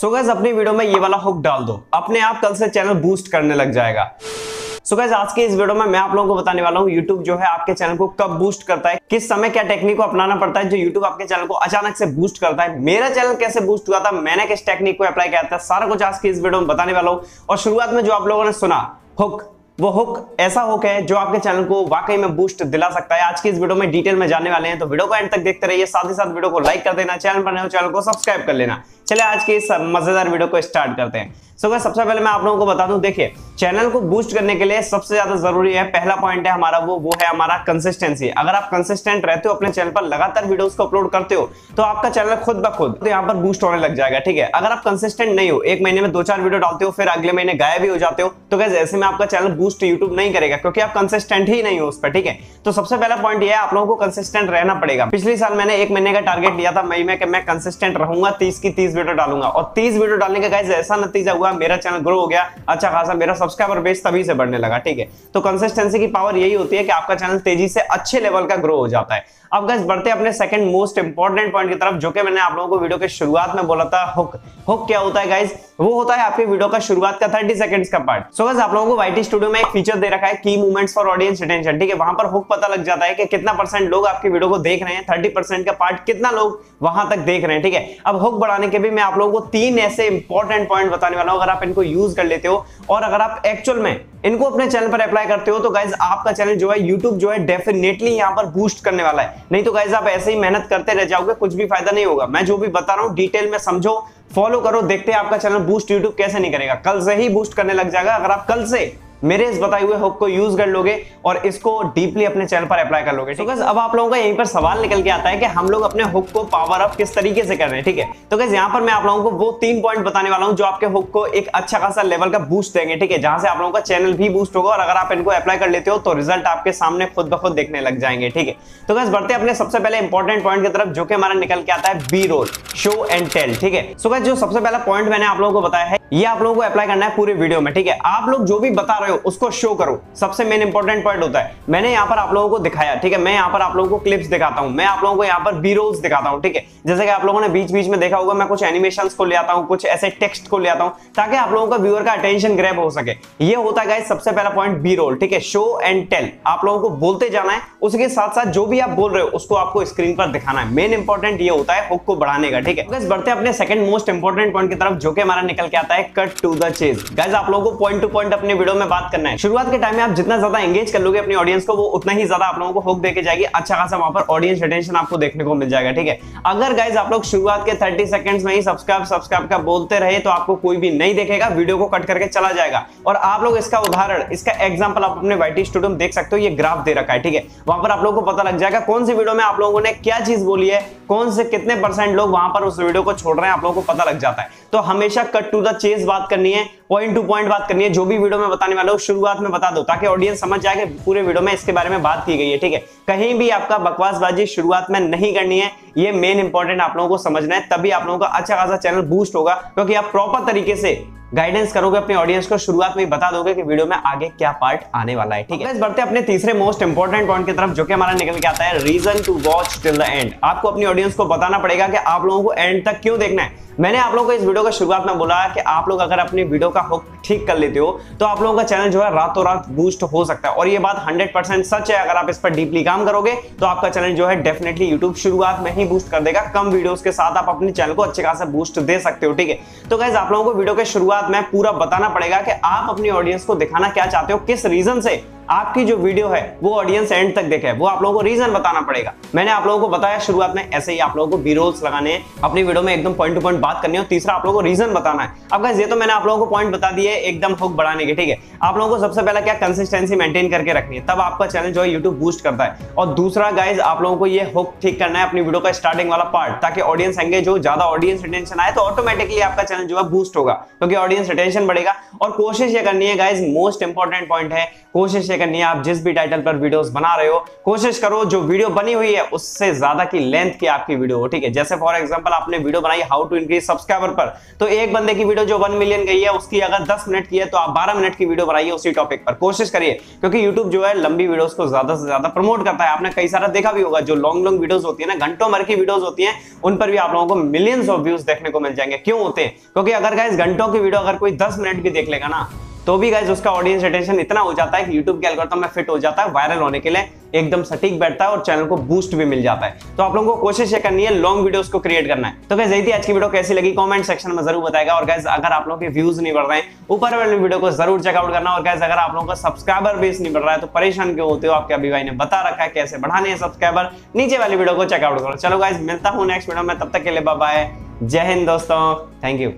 सो so guys अपनी video में ये वाला हुक डाल दो। अपने आप कल से चैनल बूस्ट करने लग जाएगा। सो so गैस आज के इस वीडियो में मैं आप लोगों को बताने वाला हूँ यूट्यूब जो है आपके चैनल को कब बूस्ट करता है, किस समय क्या टेक्निक को अपनाना पड़ता है, जो यूट्यूब आपके चैनल को अचानक से बूस्ट करता है। मेरा चैनल कैसे बूस्ट हुआ था, मैंने किस टेक्निक को अप्लाई किया था, सारा कुछ आज के इस वीडियो में बताने वाला हूँ। और शुरुआत में जो आप लोगों ने सुना हुक वो हुक ऐसा हुक है जो आपके चैनल को वाकई में बूस्ट दिला सकता है। आज की इस वीडियो में डिटेल में जाने वाले हैं तो वीडियो को एंड तक देखते रहिए। साथ ही साथ वीडियो को लाइक कर देना चैनल पर नए हो चैनल को सब्सक्राइब कर लेना। चले आज के इस मज़ेदार वीडियो को स्टार्ट करते हैं। सो so, सबसे पहले मैं आप लोगों को बता दूँ देखिए चैनल को बूस्ट करने के लिए सबसे ज़्यादा ज़रूरी है पहला पॉइंट है हमारा वो वो है हमारा कंसिस्टेंसी अगर आप कंसिस्टेंट रहते हो अपने चैनल पर लगातार वीडियोस को अपलोड करते हो तो आपका चैनल खुद ब खुद तो यहाँ पर बूस्ट होने लग जाएगा ठीक है? अगर आप कंसिस्टेंट नहीं हो एक महीने में दो चार वीडियो डालते हो फिर अगले महीने गायब भी हो जाते हो तो कैसे ऐसे में आपका चैनल बूस्ट यूट्यूब नहीं करेगा क्योंकि आप कंसिस्टेंट ही नहीं हो उस पर ठीक है? तो सबसे पहला पॉइंट यह है आप लोगों को कंसिस्टेंट रहना पड़ेगा। पिछले साल मैंने एक महीने का टारगेट लिया था मई में मैं कंसिस्टेंट रहूँगा तीस की तीस वीडियो डालूँगा। और तीस वीडियो डालने का ऐसा नतीजा हुआ मेरा चैनल ग्रो हो गया अच्छा खासा मेरा सब्सक्राइबर बेस तभी से बढ़ने लगा, ठीक है? तो कंसिस्टेंसी की पावर यही होती है कि आपका चैनल तेज़ी से अच्छे लेवल का ग्रो हो जाता है। अब गैस बढ़ते अपने सेकंड मोस्ट इंपॉर्टेंट पॉइंट की तरफ़, जो कि मैंने आप लोगों को वीडियो के शुरुआत में बोला था हुक हुक क्या होता है गाइस वो होता है आपके वीडियो का शुरुआत का 30 सेकंड्स का पार्ट सो गैस आप लोगों को वाईटी स्टूडियो में एक फीचर दे रखा है की मूवमेंट्स फॉर ऑडियंस अटेंशन ठीक है? वहाँ पर हुक पता लग जाता है कि कितना परसेंट लोग आपकी वीडियो को देख रहे हैं थर्टी का पार्ट कितना लोग वहाँ तक देख रहे हैं, ठीक है? अब हुक बढ़ाने के भी मैं आप लोगों को तीन ऐसे इंपॉर्टेंट पॉइंट बताने वाला अगर आप इनको यूज़ कर लेते हो और अगर आप एक्चुअल में इनको अपने चैनल पर अप्लाई करते हो तो गाइज़ आपका चैनल जो है यूट्यूब जो है डेफिनेटली यहाँ पर बूस्ट करने वाला है। नहीं तो गाइज़ आप ऐसे ही मेहनत करते रह जाओगे, कुछ भी फ़ायदा नहीं होगा। मैं जो भी बता रहा हूँ डिटेल में समझो फॉलो करो, देखते हैं आपका चैनल बूस्ट यूट्यूब कैसे नहीं करेगा। कल से ही बूस्ट करने लग जाएगा। अगर आप कल से मेरे इस बताए हुए हुक को यूज़ कर लोगे और इसको डीपली अपने चैनल पर अप्लाई कर लोगे। ठीक है? अब आप लोगों का यहीं पर सवाल निकल के आता है कि हम लोग अपने हुक को पावर अप किस तरीके से कर रहे हैं, ठीक है? तो कैसे यहाँ पर मैं आप लोगों को वो तीन पॉइंट बताने वाला हूँ जो आपके हुक को एक अच्छा खासा लेवल का बूस्ट देंगे, ठीक है? जहाँ से आप लोगों का चैनल भी बूस्ट होगा और अगर आप इनको अप्लाई कर लेते हो तो रिज़ल्ट आपके सामने खुद ब खुद देखने लग जाएँगे, ठीक है? तो कैसे बढ़ते अपने सबसे पहले इंपॉर्टेंट पॉइंट की तरफ़ जो कि हमारा निकल के आता है B roll show and tell ठीक है? सो जो सबसे पहला पॉइंट मैंने आप लोगों को बताया है ये आप लोगों को अप्लाई करना है पूरे वीडियो में, ठीक है? आप लोग जो भी बता रहे हो, उसको शो करो। सबसे मेन इंपॉर्टेंट पॉइंट होता है। मैंने यहाँ पर आप लोगों को दिखाया, ठीक है? मैं यहाँ पर आप लोगों को क्लिप्स दिखाता हूँ। मैं आप लोगों को यहाँ पर बी रोल्स दिखाता हूँ, ठीक है? जैसे कि आप लोगों ने बीच बीच में देखा होगा, मैं कुछ एनिमेशन को ले आता हूँ, कुछ ऐसे टेक्स्ट को ले आता हूँ, ताकि आप लोगों का व्यूअर का अटेंशन ग्रैप हो सके। ये होता है सबसे पहला पॉइंट बी रोल ठीक है? शो एंड टेल आप लोगों को बोलते जाना है, उसके साथ साथ जो भी आप बोल रहे हो, उसको आपको स्क्रीन पर दिखाना है। मेन इंपॉर्टेंट ये होता है हुक को बढ़ाने का, ठीक है? बढ़ते अपने सेकंड मोस्ट इंपॉर्टेंट पॉइंट की तरफ़, जो कि हमारा निकल के आता है cut to the chase guys आप लोगों को पॉइंट टू पॉइंट अपने वीडियो में बात करना है। शुरुआत के टाइम में आप जितना ज़्यादा एंगेज कर लोगे अपनी ऑडियंस को, वो उतना ही ज़्यादा आप लोगों को हुक देके जाएगी। अच्छा खासा वहाँ पर ऑडियंस अटेंशन आपको देखने को मिल जाएगा, ठीक है? अगर गाइस आप लोग शुरुआत के 30 सेकंड्स में ही सब्सक्राइब सब्सक्राइब का बोलते रहे तो आपको कोई भी नहीं देखेगा वीडियो को कट करके चला जाएगा। और आप लोग इसका उदाहरण, इसका एग्ज़ाम्पल आप अपने वाईटी स्टूडियो देख सकते हो, ये ग्राफ दे रखा है, ठीक है? वहाँ पर आप लोगों को पता लग जाएगा कौन सी वीडियो में आप लोगों ने क्या चीज़ बोली है, कौन से कितने परसेंट लोग वहाँ पर उस वीडियो को छोड़ रहे हैं, आप लोगों को पता लग जाता है। तो हमेशा कट टू द चेज बात करनी है। पॉइंट टू पॉइंट बात करनी है, जो भी वीडियो में बताने वाला हूँ, शुरुआत में बता दो, ताकि ऑडियंस समझ जाए कि पूरे वीडियो में इसके बारे में बात की गई है, ठीक है? कहीं भी आपका बकवासबाजी शुरुआत में नहीं करनी है, ये मेन इंपॉर्टेंट आप लोगों को समझना है, तभी आप लोगों का अच्छा खासा चैनल बूस्ट होगा, क्योंकि आप प्रॉपर तरीके से गाइडेंस करोगे, अपने ऑडियंस को शुरुआत में बता दोगे कि वीडियो में आगे क्या पार्ट आने वाला है, ठीक है? बढ़ते अपने तीसरे मोस्ट इंपॉर्टेंट पॉइंट की तरफ़, जो कि हमारा निकल के आता है reason to watch till the end आपको अपनी ऑडियंस को बताना पड़ेगा कि आप लोगों को एंड तक क्यों देखना है? मैंने आप लोगों को इस वीडियो का शुरुआत में बोला कि आप लोग अगर अपनी वीडियो का हुक ठीक कर लेते हो तो आप लोगों का चैनल जो है रातों रात बूस्ट हो सकता है। और ये बात 100% सच है, अगर आप इस पर डीपली काम करोगे तो आपका चैनल जो है डेफिनेटली यूट्यूब शुरुआत में ही बूस्ट कर देगा। कम वीडियोस के साथ आप अपने चैनल को अच्छे खासा बूस्ट दे सकते हो, ठीक है? तो गैस आप लोगों को वीडियो के शुरुआत में पूरा बताना पड़ेगा कि आप अपनी ऑडियंस को दिखाना क्या चाहते हो, किस रीजन से? आपकी जो वीडियो है, वो ऑडियंस एंड तक देखे। वो आप लोगों को रीजन बताना पड़ेगा। मैंने आप लोगों को बताया शुरुआत में, ऐसे ही आप लोगों को बी रोल्स लगाने अपनी वीडियो में एकदम पॉइंट टू पॉइंट बात करनी है तीसरा आप लोगों को रीजन बताना है। अब ये तो मैंने आप लोगों को पॉइंट बता दिए एकदम हुक बढ़ाने के, ठीक है? आप लोगों को सबसे पहला क्या कंसिस्टेंसी मेंटेन करके रखनी है। तब आपका चैनल जो है यूट्यूब बूस्ट करता है। और दूसरा गाइज़ आप लोगों को ये हुक ठीक करना है अपनी वीडियो का स्टार्टिंग वाला पार्ट ताकि ऑडियंस एंगेज हो ज़्यादा ऑडियंस अटेंशन आए तो ऑटोमेटिकली आपका चैनल जो है बूस्ट होगा। क्योंकि ऑडियंस अटेंशन बढ़ेगा। और कोशिश ये करनी है गाइज़ मोस्ट इंपॉर्टेंट पॉइंट है, कोशिश ये करनी है आप जिस भी टाइटल पर वीडियोस बना रहे हो, कोशिश करो, जो वीडियो बनी हुई है, उससे ज़्यादा की लेंथ की आपकी वीडियो हो, ठीक है? जैसे फॉर एग्जांपल आपने वीडियो बनाई हाउ टू इंक्रीज सब्सक्राइबर पर तो एक बंदे की वीडियो जो वन मिलियन गई है, उसकी अगर दस मिनट की है तो आप बारह मिनट की वीडियो बनाइए उसी टॉपिक पर। कोशिश करिए, क्योंकि यूट्यूब जो है, लंबी वीडियो को ज़्यादा से ज़्यादा प्रमोट करता है। आपने कई सारा देखा भी होगा, जो लॉन्ग लॉन्ग वीडियोस होती है ना, घंटों भर की वीडियोस होती है, उन पर भी आप लोगों को मिलियंस ऑफ़ व्यूज़ देखने को मिल जाएँगे। क्यों होते हैं? क्योंकि अगर गाइस घंटों की वीडियो अगर कोई दस मिनट भी देख लेगा ना तो भी गाइज़ उसका ऑडियंस अटेंशन इतना हो जाता है कि यूट्यूब के एल्गोरिथम में फिट हो जाता है वायरल होने के लिए एकदम सटीक बैठता है और चैनल को बूस्ट भी मिल जाता है। तो आप लोगों को कोशिश ये करनी है लॉन्ग वीडियोस को क्रिएट करना है। तो गाइज़ यही थी आज की वीडियो कैसी लगी कमेंट सेक्शन में ज़रूर बताएगा। और गाइज़ अगर आप लोगों के व्यूज़ नहीं बढ़ रहे हैं, ऊपर वाले वीडियो को ज़रूर चेकआउट करना। और गाइज़ अगर आप लोगों का सब्सक्राइबर बेस नहीं बढ़ रहा है तो परेशान क्यों होते हो? आपके अभी भाई ने बता रखा है कैसे बढ़ाने हैं सब्सक्राइबर नीचे वाली वीडियो को चेकआउट करो। चलो गाइज़ मिलता हूँ नेक्स्ट वीडियो में, तब तक के लिए बाय जय हिंद दोस्तों। Thank you